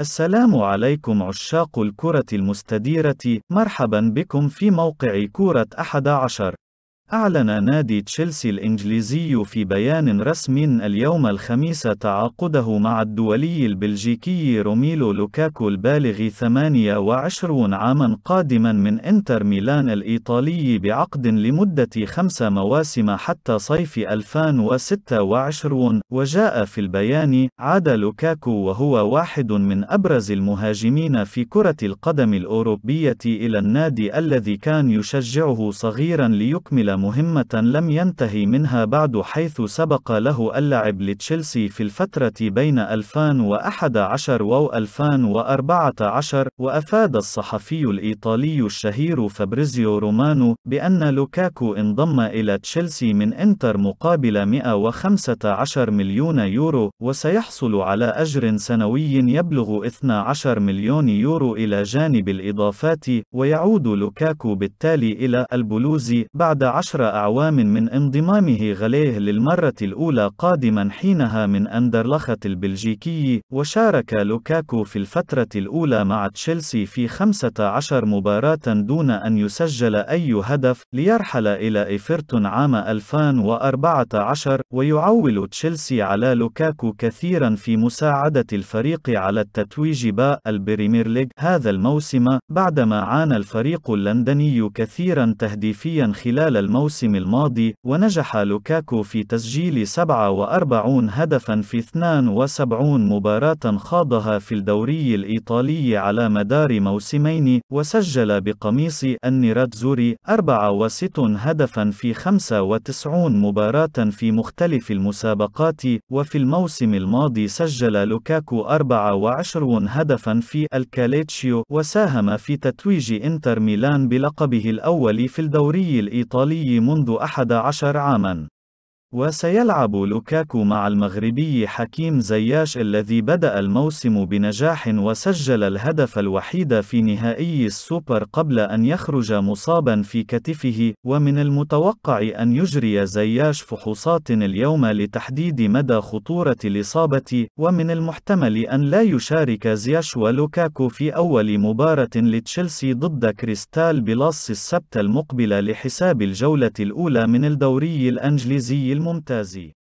السلام عليكم عشاق الكرة المستديرة، مرحبا بكم في موقع كورة أحد عشر. أعلن نادي تشيلسي الإنجليزي في بيان رسمي اليوم الخميس تعاقده مع الدولي البلجيكي روميلو لوكاكو البالغ 28 عاما قادما من إنتر ميلان الإيطالي بعقد لمدة خمس مواسم حتى صيف 2026 وجاء في البيان عاد لوكاكو وهو واحد من أبرز المهاجمين في كرة القدم الأوروبية إلى النادي الذي كان يشجعه صغيرا ليكمل مهمة لم ينتهي منها بعد حيث سبق له اللعب لتشيلسي في الفترة بين 2011 و 2014 وأفاد الصحفي الإيطالي الشهير فابريزيو رومانو بأن لوكاكو انضم إلى تشيلسي من إنتر مقابل 115 مليون يورو وسيحصل على أجر سنوي يبلغ 12 مليون يورو إلى جانب الإضافات ويعود لوكاكو بالتالي إلى البلوز بعد عشر عشر أعوام من انضمامه إليه للمرة الأولى قادما حينها من أندرلخت البلجيكي وشارك لوكاكو في الفترة الأولى مع تشيلسي في 15 مباراة دون أن يسجل أي هدف ليرحل إلى إيفرتون عام 2014 ويعول تشيلسي على لوكاكو كثيرا في مساعدة الفريق على التتويج بالبريمير ليج هذا الموسم بعدما عانى الفريق اللندني كثيرا تهديفيا خلال الموسم الموسم الماضي ونجح لوكاكو في تسجيل 47 هدفا في 72 مباراة خاضها في الدوري الإيطالي على مدار موسمين وسجل بقميص النيراتزوري 64 هدفا في 95 مباراة في مختلف المسابقات وفي الموسم الماضي سجل لوكاكو 24 هدفا في الكاليتشيو وساهم في تتويج إنتر ميلان بلقبه الأول في الدوري الإيطالي. منذ أحد عشر عامًا. وسيلعب لوكاكو مع المغربي حكيم زياش الذي بدأ الموسم بنجاح وسجل الهدف الوحيد في نهائي السوبر قبل أن يخرج مصابا في كتفه ومن المتوقع أن يجري زياش فحوصات اليوم لتحديد مدى خطورة الإصابة ومن المحتمل أن لا يشارك زياش ولوكاكو في أول مباراة لتشيلسي ضد كريستال بالاس السبت المقبل لحساب الجولة الأولى من الدوري الأنجليزي الممتاز.